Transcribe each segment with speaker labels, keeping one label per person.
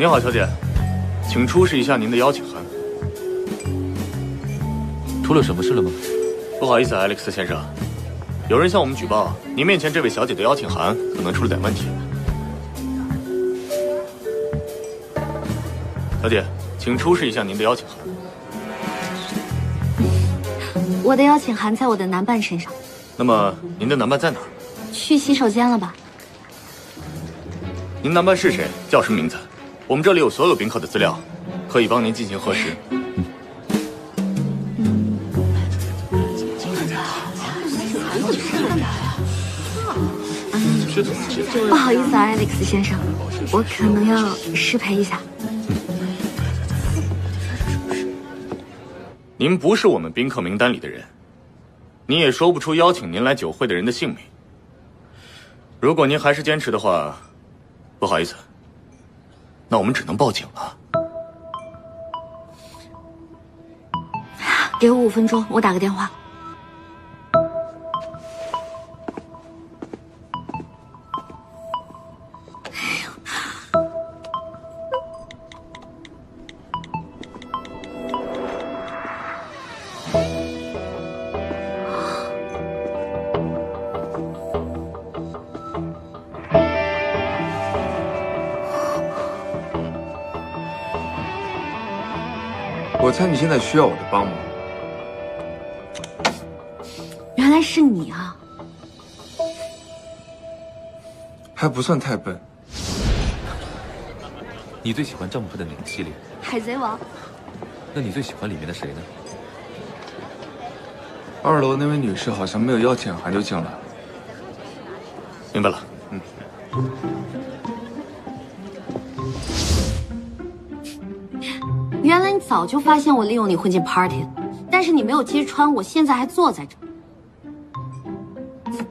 Speaker 1: 您好，小姐，请出示一下您的邀请函。
Speaker 2: 出了什么事了吗？
Speaker 1: 不好意思，艾利克斯先生，有人向我们举报，您面前这位小姐的邀请函可能出了点问题。小姐，请出示一下您的邀请函。
Speaker 3: 我的邀请函在我的男伴身上。
Speaker 1: 那么，您的男伴在哪儿？
Speaker 3: 去洗手间了吧？
Speaker 1: 您男伴是谁？叫什么名字？我们这里有所有宾客的资料，可以帮您进行核实。
Speaker 3: 嗯不好意思啊，艾利克斯先生，我可能要失陪一下。
Speaker 1: 您不是我们宾客名单里的人，你也说不出邀请您来酒会的人的姓名。如果您还是坚持的话，不好意思，那我们只能报警了。
Speaker 3: 给我五分钟，我打个电话。
Speaker 4: 我猜你现在需要我的帮忙。
Speaker 3: 原来是你啊！
Speaker 4: 还不算太笨。
Speaker 2: 你最喜欢账目派的哪个系列？
Speaker 3: 海贼王。
Speaker 2: 那你最喜欢里面的谁呢？
Speaker 4: 二楼那位女士好像没有邀请函就进来了。
Speaker 1: 明白了。嗯。
Speaker 3: 原来你早就发现我利用你混进 party 了，但是你没有揭穿我，现在还坐在这，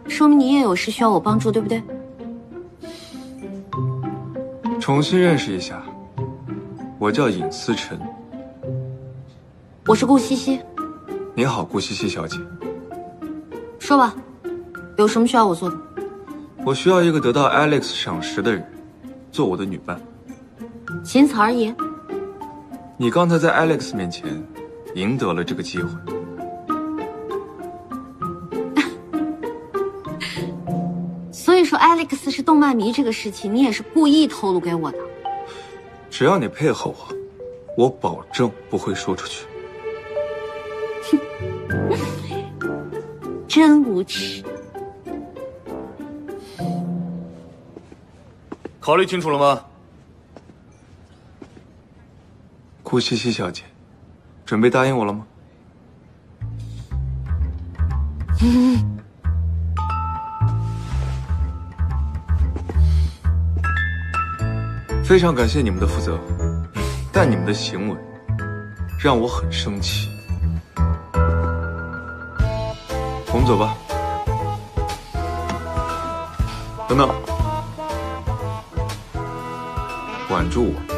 Speaker 3: 说明你也有事需要我帮助，对不对？
Speaker 4: 重新认识一下，我叫尹思辰。
Speaker 3: 我是顾西西。
Speaker 4: 你好，顾西西小姐。
Speaker 3: 说吧，有什么需要我做的？
Speaker 4: 我需要一个得到 Alex 赏识的人，做我的女伴。
Speaker 3: 仅此而已。
Speaker 4: 你刚才在 Alex 面前赢得了这个机会，
Speaker 3: 所以说 Alex 是动漫迷这个事情，你也是故意透露给我的。
Speaker 4: 只要你配合我，我保证不会说出去。
Speaker 3: 真无耻！
Speaker 1: 考虑清楚了吗？
Speaker 4: 顾西西小姐，准备答应我了吗？非常感谢你们的负责，但你们的行为让我很生气。我们走吧。等等，管住我！